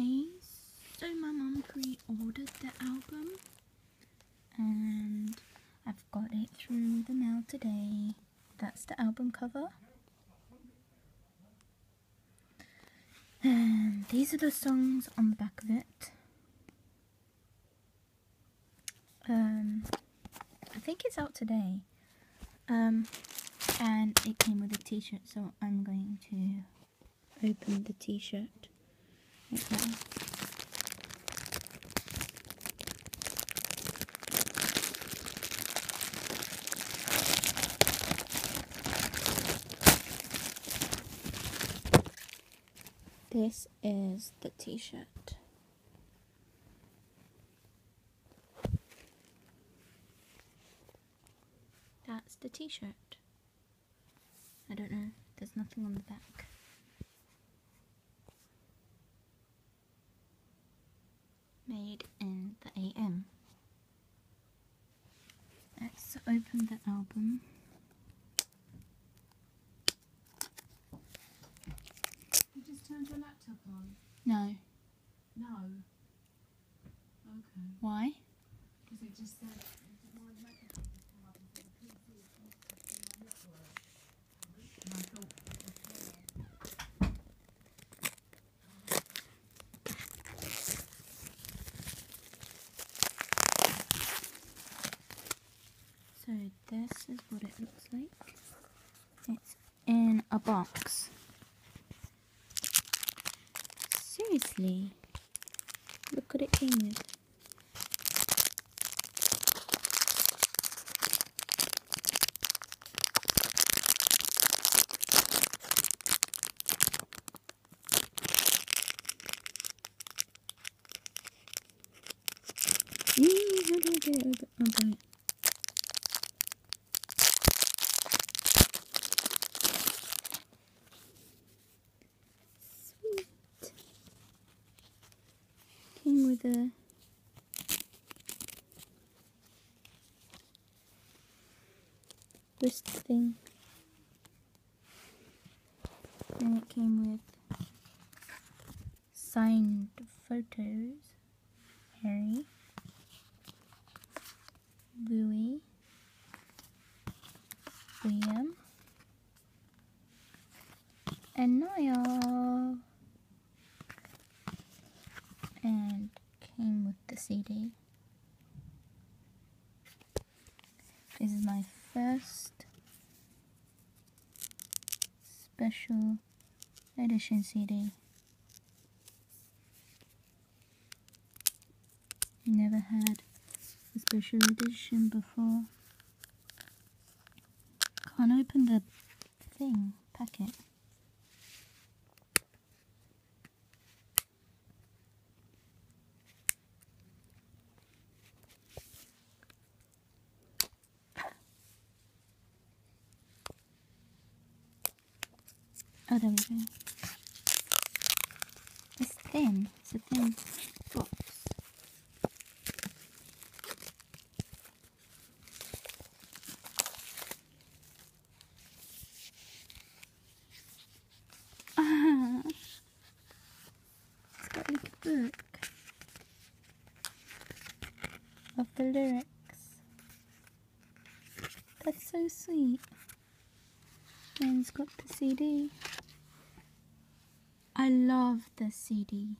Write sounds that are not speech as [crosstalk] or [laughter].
So my mum pre-ordered the album and I've got it through the mail today. That's the album cover. And these are the songs on the back of it. Um, I think it's out today. Um, and it came with a t-shirt, so I'm going to open the t-shirt This is the t-shirt. That's the t-shirt. I don't know, there's nothing on the back. Made in the AM. Let's open the album. You just turned your laptop on? No. No. Okay. Why? Because it just said my microphone has come up and said the PC is connected to my network. And I thought, So this is what it looks like. It's in a box. Seriously. What it came with. How do I get it open? Came with a wrist thing. And it came with signed photos. Harry. Louis. Liam. And Niall. And came with the CD. This is my first special edition CD. Never had a special edition before. Can't open the thing, packet. Oh, there we go. It's thin. It's a thin box. Ah, [laughs] it's got like a book of the lyrics. That's so sweet. It's got the CD. I love the CD.